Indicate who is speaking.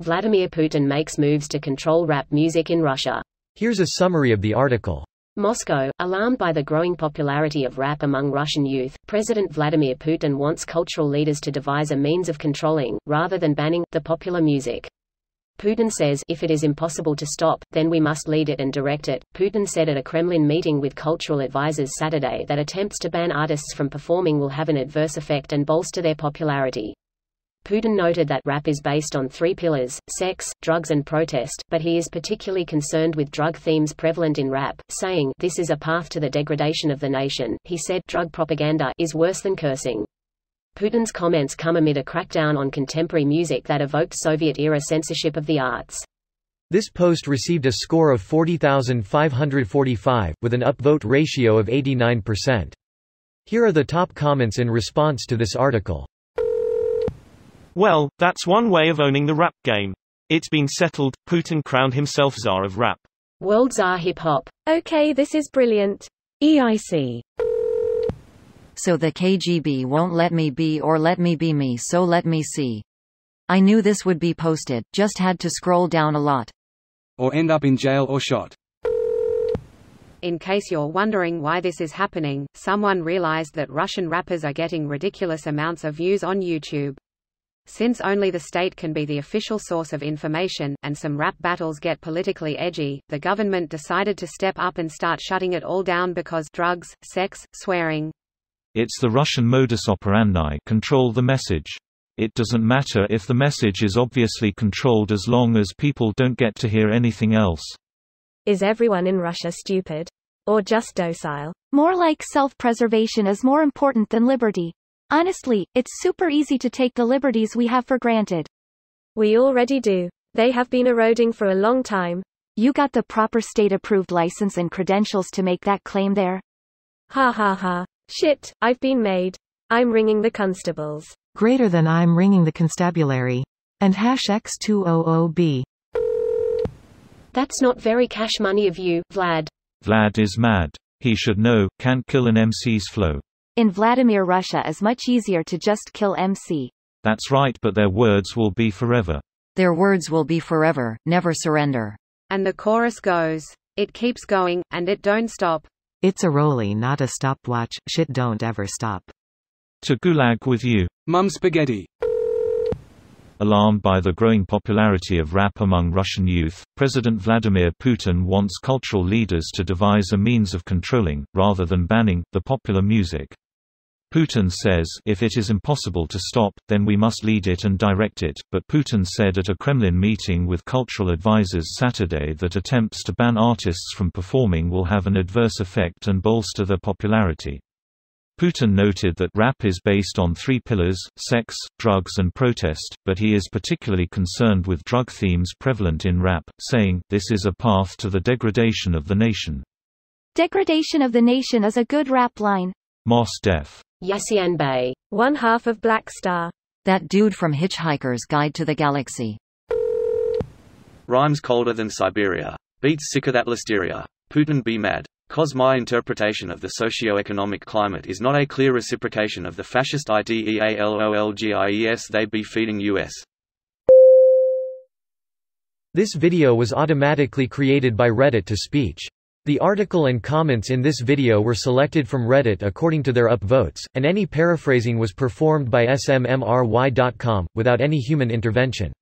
Speaker 1: Vladimir Putin makes moves to control rap music in Russia.
Speaker 2: Here's a summary of the article.
Speaker 1: Moscow, alarmed by the growing popularity of rap among Russian youth, President Vladimir Putin wants cultural leaders to devise a means of controlling, rather than banning, the popular music. Putin says, if it is impossible to stop, then we must lead it and direct it. Putin said at a Kremlin meeting with cultural advisers Saturday that attempts to ban artists from performing will have an adverse effect and bolster their popularity. Putin noted that rap is based on three pillars, sex, drugs and protest, but he is particularly concerned with drug themes prevalent in rap, saying, this is a path to the degradation of the nation. He said, drug propaganda is worse than cursing. Putin's comments come amid a crackdown on contemporary music that evoked Soviet-era censorship of the arts.
Speaker 2: This post received a score of 40,545, with an upvote ratio of 89%. Here are the top comments in response to this article.
Speaker 3: Well, that's one way of owning the rap game. It's been settled, Putin crowned himself czar of rap.
Speaker 1: World czar hip-hop.
Speaker 4: Okay this is brilliant. EIC.
Speaker 5: So the KGB won't let me be or let me be me so let me see. I knew this would be posted, just had to scroll down a lot.
Speaker 6: Or end up in jail or shot.
Speaker 7: In case you're wondering why this is happening, someone realized that Russian rappers are getting ridiculous amounts of views on YouTube. Since only the state can be the official source of information, and some rap battles get politically edgy, the government decided to step up and start shutting it all down because drugs, sex, swearing.
Speaker 3: It's the Russian modus operandi control the message. It doesn't matter if the message is obviously controlled as long as people don't get to hear anything else.
Speaker 4: Is everyone in Russia stupid? Or just docile?
Speaker 8: More like self-preservation is more important than liberty. Honestly, it's super easy to take the liberties we have for granted.
Speaker 4: We already do. They have been eroding for a long time.
Speaker 8: You got the proper state-approved license and credentials to make that claim there?
Speaker 4: Ha ha ha. Shit, I've been made. I'm ringing the constables.
Speaker 9: Greater than I'm ringing the constabulary. And hash X200B.
Speaker 1: That's not very cash money of you, Vlad.
Speaker 3: Vlad is mad. He should know, can't kill an MC's flow.
Speaker 8: In Vladimir Russia is much easier to just kill MC.
Speaker 3: That's right but their words will be forever.
Speaker 5: Their words will be forever, never surrender.
Speaker 7: And the chorus goes. It keeps going, and it don't stop.
Speaker 9: It's a rolly not a stopwatch, shit don't ever stop.
Speaker 3: To Gulag with you.
Speaker 6: Mum spaghetti.
Speaker 3: Alarmed by the growing popularity of rap among Russian youth, President Vladimir Putin wants cultural leaders to devise a means of controlling, rather than banning, the popular music. Putin says, if it is impossible to stop, then we must lead it and direct it, but Putin said at a Kremlin meeting with cultural advisers Saturday that attempts to ban artists from performing will have an adverse effect and bolster their popularity. Putin noted that rap is based on three pillars, sex, drugs and protest, but he is particularly concerned with drug themes prevalent in rap, saying, this is a path to the degradation of the nation.
Speaker 8: Degradation of the nation is a good rap line.
Speaker 3: Mos Def.
Speaker 1: Yasiin Bey.
Speaker 4: One half of Black Star.
Speaker 5: That dude from Hitchhiker's Guide to the Galaxy.
Speaker 10: Rhymes colder than Siberia. Beats sicker that listeria. Putin be mad. Cause my interpretation of the socio-economic climate is not a clear reciprocation of the fascist idealolgies they be feeding us.
Speaker 2: This video was automatically created by Reddit to speech. The article and comments in this video were selected from Reddit according to their upvotes, and any paraphrasing was performed by smmry.com, without any human intervention.